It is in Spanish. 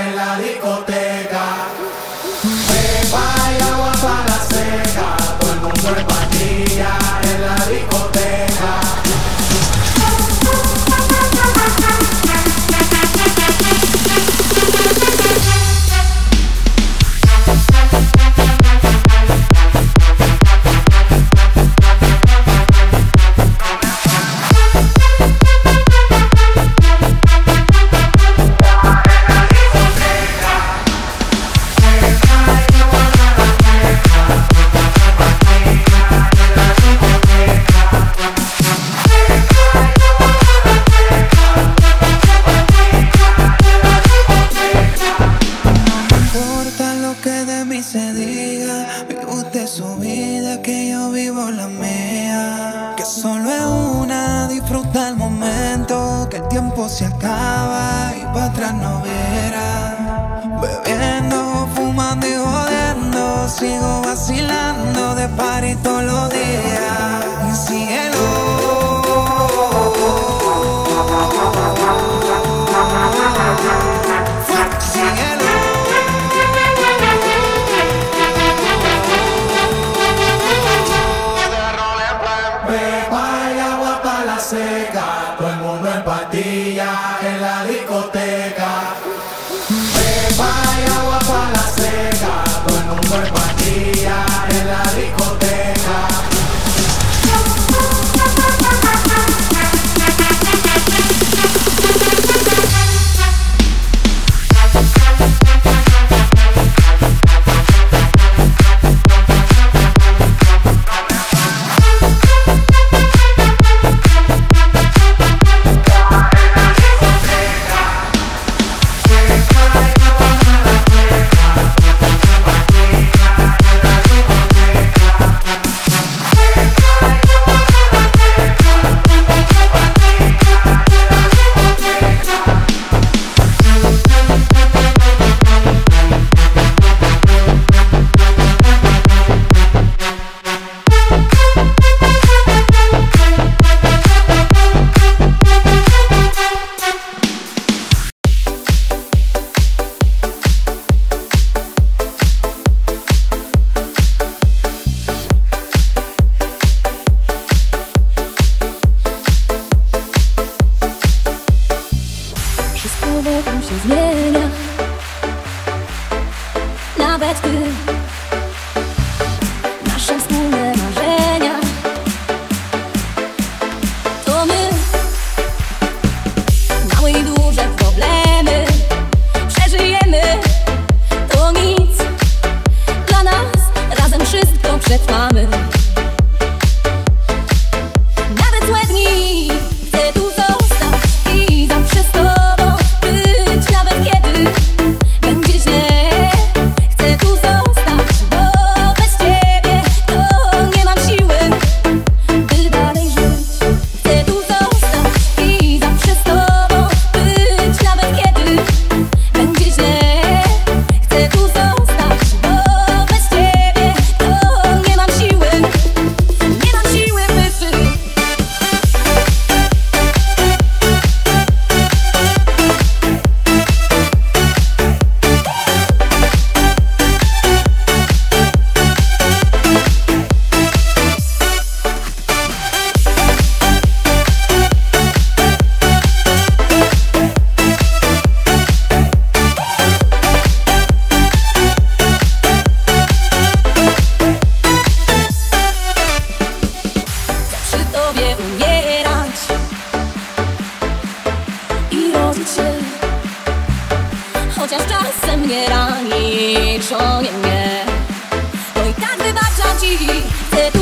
En la discoteca. Diga, vive usted su vida, que yo vivo la mía. Que solo es una, disfruta el momento, que el tiempo se acaba y para atrás no verá. Bebiendo, fumando y jodiendo, sigo vacilando de party todos los días. Wszystko wokół się zmienia. Nawet ty tu dis, c'est tout.